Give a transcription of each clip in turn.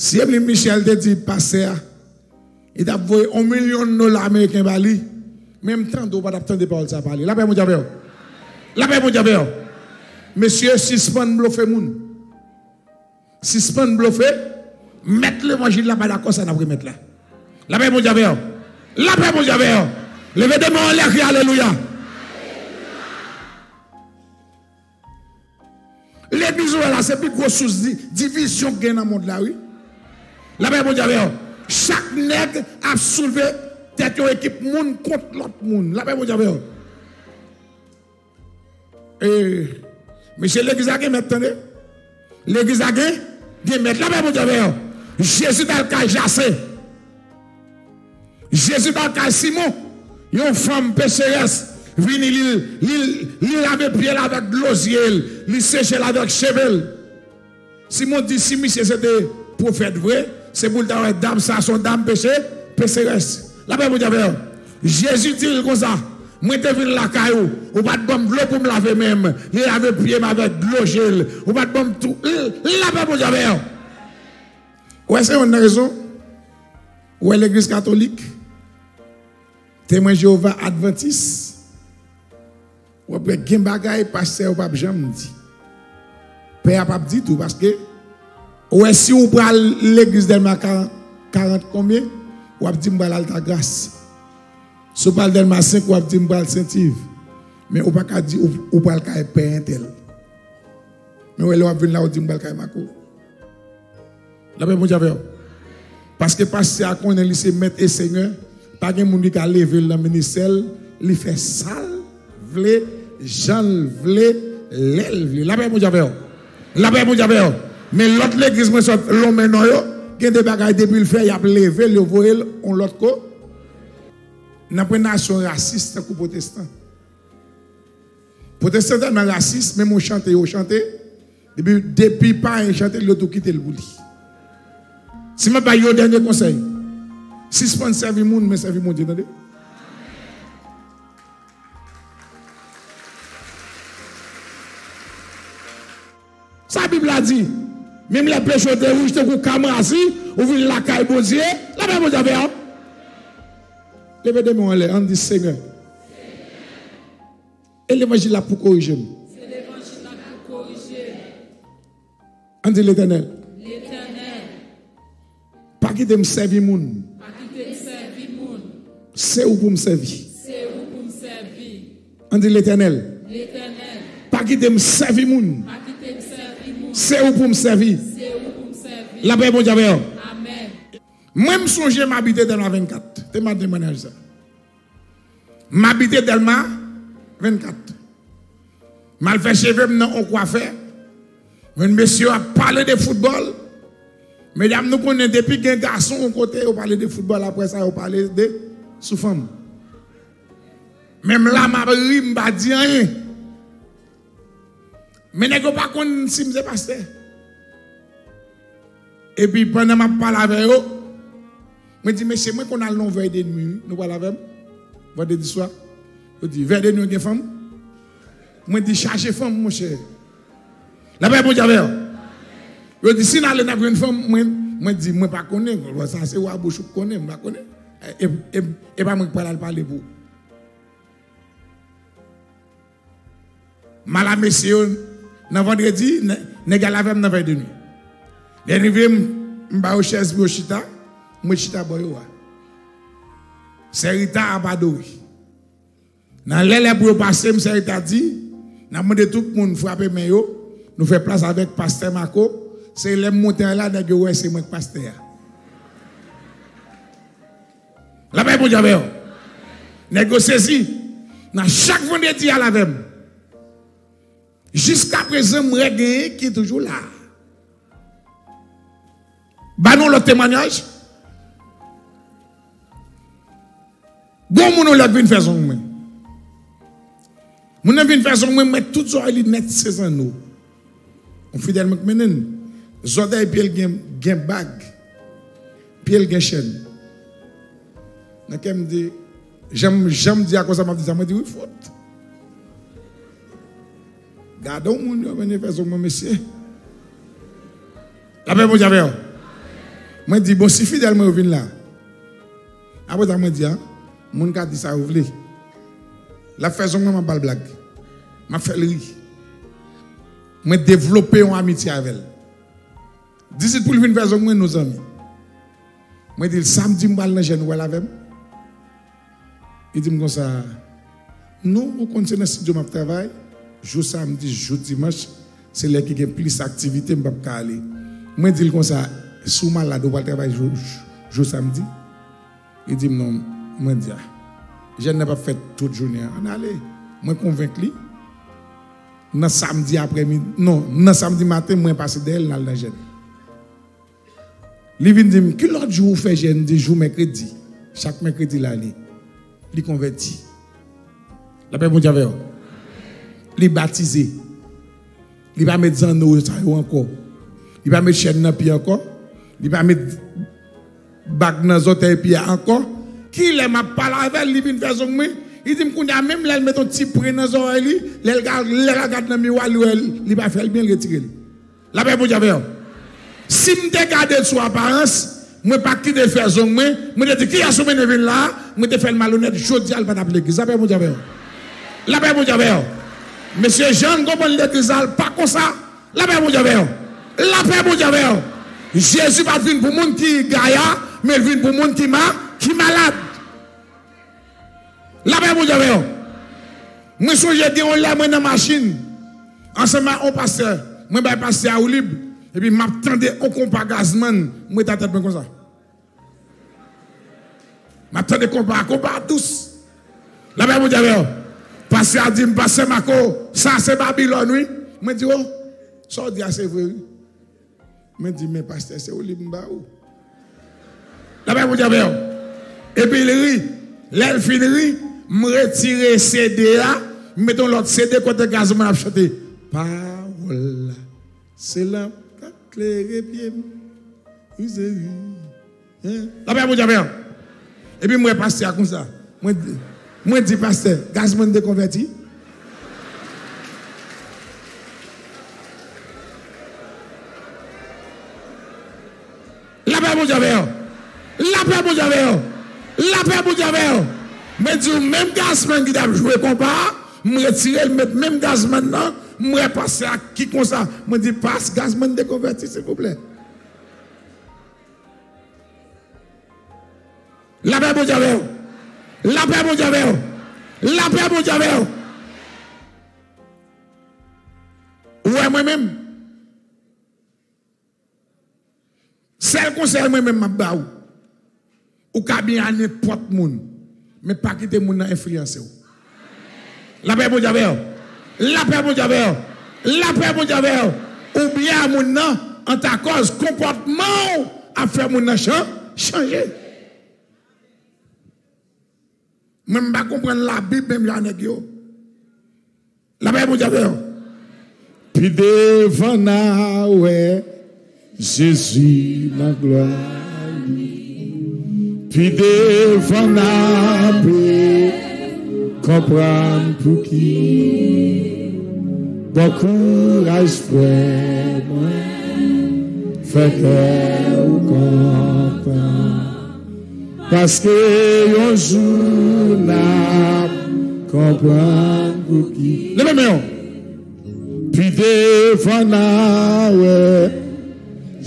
Si Emeline Michel te dit, pasteur, il t'a envoyé un million de dollars américains Bali, même temps, tu pas des paroles ça parler. La paix, mon diable. La paix, mon diable. Monsieur, suspend bluffé moun. Suspend bluffé, mettre l'évangile là-bas, d'accord, ça n'a pas mettre là. La paix, mon diable. La paix, mon diable. Levez des mains en l'air, alléluia. L'église là, c'est plus grosse source de division qu'il y a dans le monde là, oui. La paix, mon diable. Chaque nègre a soulevé tête une équipe moun contre l'autre monde. La paix, mon diable. Et, monsieur l'église a gagné maintenant. L'église a gagné, la paix, mon diable. Jésus dans le cas Jassé. Jésus dans le cas Simon. Une femme pécheresse. Vini, il avait pied avec de l'osiel. Il séché avec chevel. Simon dit si monsieur c'était prophète vrai, c'est pour le dame ça, son dame péché, pécheresse. La mon diable. Jésus dit comme ça. Moi, je venu la caillou. Ou pas de de l'eau pour me laver même. Il avait pied avec de l'eau gel. Ou pas de bombe tout. La mon diable. Ouais, c'est une raison? Est l'église catholique? Témoin Jéhovah Adventiste. Ou après, gen bagay, pasteur, ou pas dit. Père pas dit tout parce que, ouais, si on prend l'église d'Elma 40, 40 combien, ou a dit alta grâce. Si on parle d'Elma 5, ou a dit m'bal Saint-Yves. Mais on pas dire parle kay père. Mais on vient là, on dit m'bal kay mako. La paix, mon Dieu. Parce que lycée maître seigneur, pas de monde qui a levé le ministère, il sale, vle, Jean vle. La paix, mon Dieu. La paix, mon Dieu. Mais l'autre l'église, moi, l'homme non yo, qui a des bagages depuis le fait, il a levé, il a voyé, on l'autre ko. N'a pas une nation raciste pour protestant. Protestant dans raciste, même on chante, on chante. Depuis, depuis pas un chante, il a tout quitté le bouli. Si je pas un dernier conseil, si je ne servir le monde, mais servir mon Dieu, entendez? Ça, la Bible a dit, même les pécheurs de rouge, te coups camarasi, ou vient la caille bon Dieu, la même avait, hein? Levez des mains en l'air, on dit Seigneur. Et l'évangile là pour corriger. C'est l'évangile là pour corriger. On dit l'éternel. L'éternel, Pas quitter me servir moun. pas quitter servir monde, C'est où pour me servir. c'est où pour me servir. On dit l'éternel. L'éternel, Pas quitter me servir moun. pas C'est où pour me servir? c'est où pour me servir? La paix, mon Dieu. Amen. Moi, je songe m'habiter dans la 24. C'est ma témoignage ça. M'habiter dans la 24. Mal fait cheveux, maintenant, on quoi faire. Un monsieur a parlé de football. Mesdames, nous connaissons depuis qu'un garçon au côté, on parle de football, après ça, on parle de sous-femme. Même là, ma rime, pas dit rien. Mais je ne pas si je pasteur. Et puis, pendant que je parle avec eux, je dis, mais c'est moi qu'on a le veille de nuit. Nous parlons avec eux. Vendredi soir. Je dis, veille de nuit, il y a femme? Je dis, cherchez femme, mon cher. La paix, mon Dieu. Je dis, si nous allons une femme, je dis, moi, pas connaître. Ça, c'est où je connais, je ne connais Et, pas moi qui parle pour. Dans vendredi, ne la veille dans veille de nuit. Arrivé, mba au chaise pour chita, moi chita boy wa. C'est Rita Abadori. Dans l'aile pour passer, c'est Rita dit, n'a demandé tout le monde frapper main yo, nous fait place avec pasteur Marco, c'est les montants là nèg ouais c'est moi pasteur. La paix pour Dieu. Nèg saisi dans chaque vendredi à la veille. Jusqu'à présent, gagné qui est toujours là. Bah nous le témoignage. Bon, mon faire. Mon faire mais tout ça il net 16 ans nous. On fidèle mec menen. Zoda et puis il gen bag. Puis il gen j'aime dire quoi ça m'a dit ça m'a dit oui faute. Gardons mon venir faire son moi monsieur. La paix mon Dieu. Moi, dis, bon, si fidèle, moi, vient là. Après, ça, moi, dit, hein, mon gars dit ça, vous voulez. La façon, moi, le blague. M'a fait le. Moi, développer une amitié avec elle. D'ici pour le venir faire moi, nos amis. Moi, dis, le samedi, je vais aller dans le avec Il dit comme ça, non, on continue le studio, je travaille. Jour samedi, jour dimanche, c'est là qui a plus d'activité, je ne pas aller. Moi, je dis comme ça, sous malade, on va travailler jour, jour samedi. Il dit non, moi, je dis, je n'ai pas fait toute journée. On allait. Moi, convaincu. Dans samedi après-midi, non, dans samedi matin, moi, passé d'elle dans le jeune. Il vient dire, quel autre jour vous faites jeune, des jours mercredi? Chaque mercredi, là, il converti. La paix, mon Dieu, li batize. Li pa met zan nou sa yo anko. Li pa met chen nan pi anko. Li pa met bag nan zote pi anko. Ki le ma pala avèl li vin fè zon mwen. I di m koun ya mèm lèl meton ti pre nan zon wè li. Lèl gade nan mi wè li wè li. Li pa fèl bien retire li. La pe pou javè yo. Si m te gade sou aparense, mwen pa ki de fè zon mwen, mwen de di ki yasou mè ne vin la, mwen te fèl malonèd, jodi al pa tap lè ki. Sa pe pou javè yo. La pe pou javè yo. Monsieur Jean, comment l'église pas comme ça. La paix, mon Dieu. La paix, mon Dieu. Jésus va venir pour monde qui gaïa, mais il vient pour monde qui ma, qui malade. La paix, mon Dieu. Moi, je suis dit, on l'a dans la machine. Ensemble, on passe. Moi, je passe à libre. Et puis, m'attendais au compas gazman. Moi, je tête comme ça. Tous. La paix, mon Dieu, Pase a di m pase mako, sa se Babylon oui. Mwen di ou, sa ou di a se vwe oui. Mwen di men paste se ou li m ba ou. La mè mou di a vè ou. E pi li ri, lèl fin ri, m retire CD a, m meton lot CD kote gaz mwen ap chante. Parola, se la kakle repiem, useri. La mè mou di a vè ou. E pi m repaste a kon sa. Mwen di... Moi, moi, dis, pasteur, gazman déconverti. La paix, mon Dieu. La paix, mon Dieu. La paix, mon Dieu. Mais dis, même gazman qui a joué compas, me retirer, mettre même gazman là, me passer à qui comme ça. Me dis, passe gazman déconverti, s'il vous plaît. La paix, mon Dieu. La paix, mon Dieu. La paix, mon Dieu. Ouais, moi-même. Celle conseil moi-même, ma baou. Ou ka bien à n'importe monde. Mais pas quitter moun nan influencer. La paix, mon Dieu. La paix, mon Dieu. La paix, mon Dieu. Ou bien moun nan, en ta cause, comportement a fait moun nan chan- changer. Mwen mba kompren la bib mwen janek yo. La bib mwen jave yo. Pi devan na we, Jezi la gloa. Pi devan na be, kompran pou ki. Bon kouraj fwe mwen, fwe kè ou kompan. Paske yon jou nan kompran kou ki. Leve mè yon. Pi defan nan wè,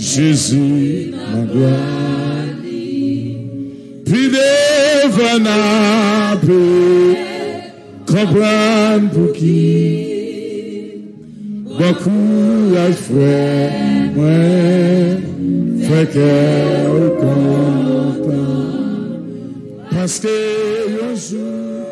Jezi nan glan li. Pi defan nan pe, kompran pou ki. Bakou la fwe mwen, fwe kè ou kon. Un jour,